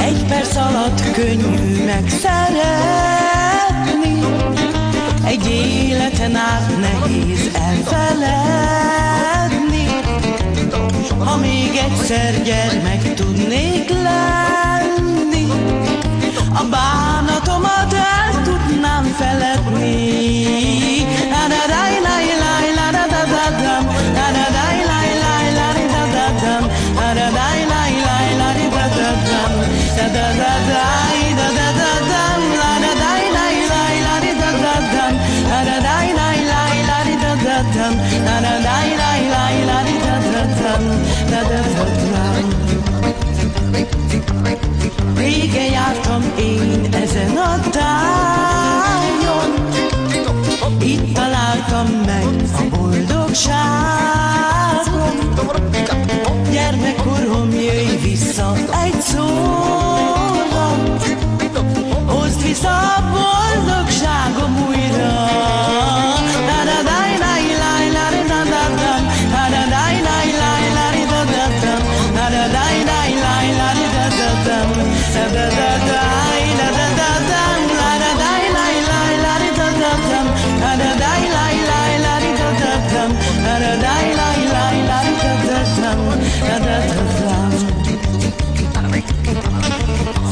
Egy perc alatt könnyű megszeretni, egy életen át nehéz elfeledni. Ha még egyszer gyermek tudnék lenni, a bánatomat Régen jártam én ezen a tájon, itt találtam meg a boldogságot. Gyermekkorom jöjj vissza egy szóra, hozd vissza a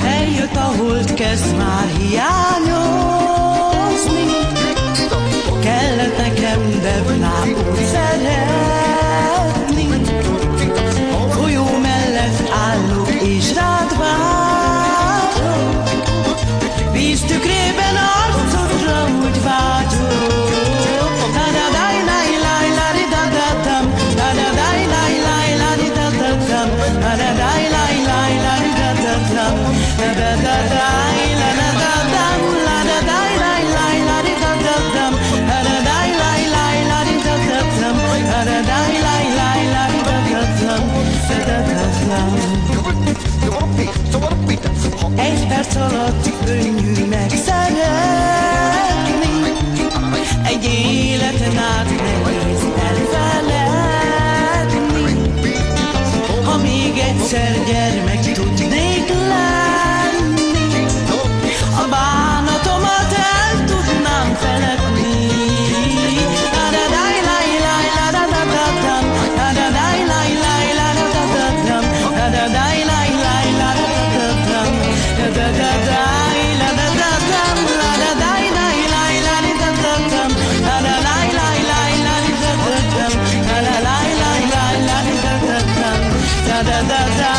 Eljött a hold, kezd már hiányozni. Kellett nekem deblábot szeretni Egy perc alatt könnyű megszeretni Egy életen át nehéz elfeledni. Ha még egyszer gyermek da da da